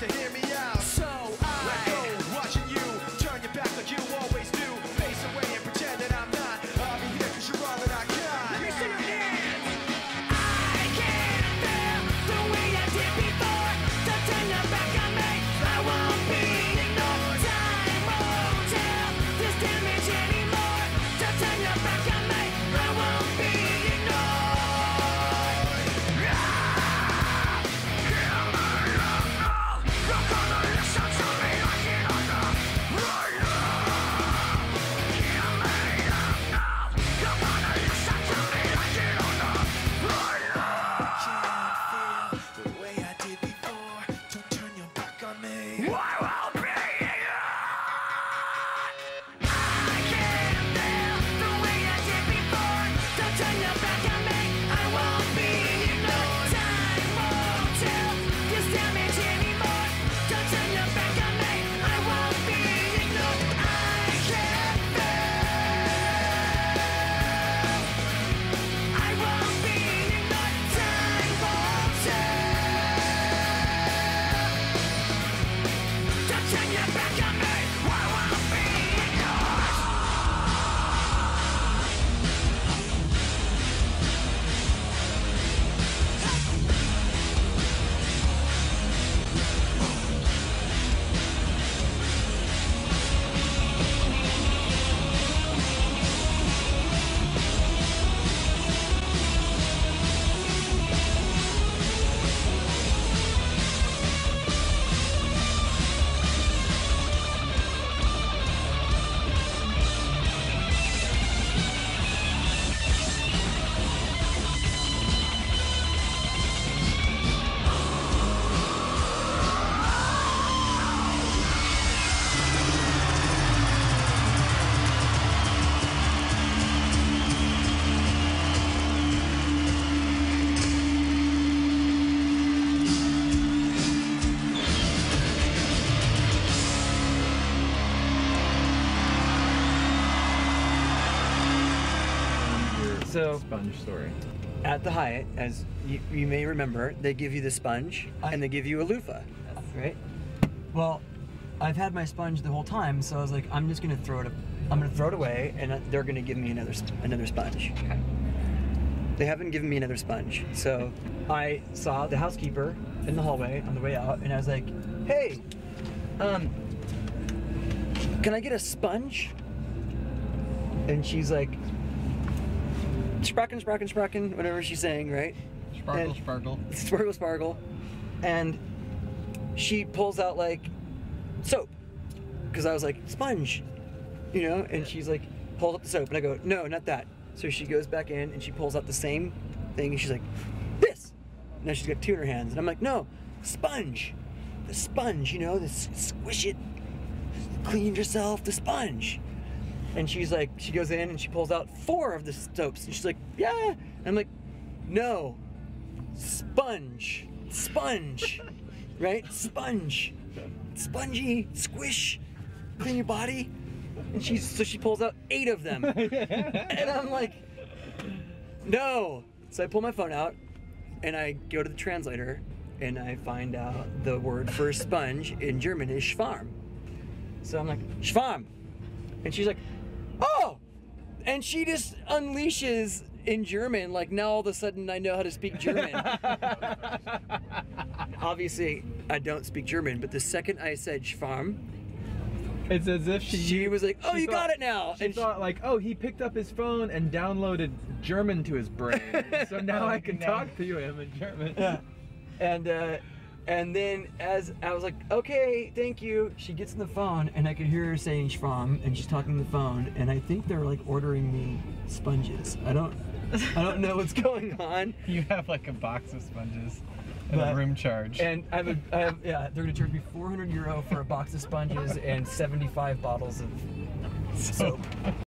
to hear me Sponge story. at the Hyatt, as you, you may remember, they give you the sponge and they give you a loofah, right? Well, I've had my sponge the whole time, so I was like, I'm just gonna throw it. I'm gonna throw it away, and they're gonna give me another another sponge. Okay. They haven't given me another sponge, so I saw the housekeeper in the hallway on the way out, and I was like, "Hey, um, can I get a sponge?" And she's like, "Spracken, spracken, spracken," whatever she's saying, right? Sparkle, And- sparkle. Sparkle, sparkle, and she pulls out like soap, because I was like sponge, you know, and she's like pulls up the soap, and I go, "No, not that." So she goes back in and she pulls out the same thing, and she's like, "This." Now she's got two in her hands, and I'm like, "No, sponge, the sponge, you know, this squish it, clean yourself, the sponge." And she's like, she goes in and she pulls out four of the soaps, and she's like, "Yeah." And I'm like, "No, sponge, sponge, right? Sponge, spongy, squish, clean your body." And she's so she pulls out eight of them, and I'm like, "No." So I pull my phone out, and I go to the translator, and I find out the word for sponge in German is Schwarm. So I'm like, Schwarm, and she's like, "Oh." And she just unleashes in German, like now all of a sudden I know how to speak German. Obviously, I don't speak German, but the second I said Schwarm, It's as if she. she was like, "Oh, she you got it now." She and she- thought like, oh, he picked up his phone and downloaded German to his brain, so now I can no. talk to him in German. yeah. And uh, and then as I was like, "Okay, thank you," she gets on the phone, and I could hear her saying Schwarm, and she's talking on the phone, and I think they're like ordering me sponges. I don't, I don't know what's going on. You have like a box of sponges and But- a room charge. And I have, a, I have, yeah, they're gonna charge me 400 euro for a box of sponges and 75 bottles of soap.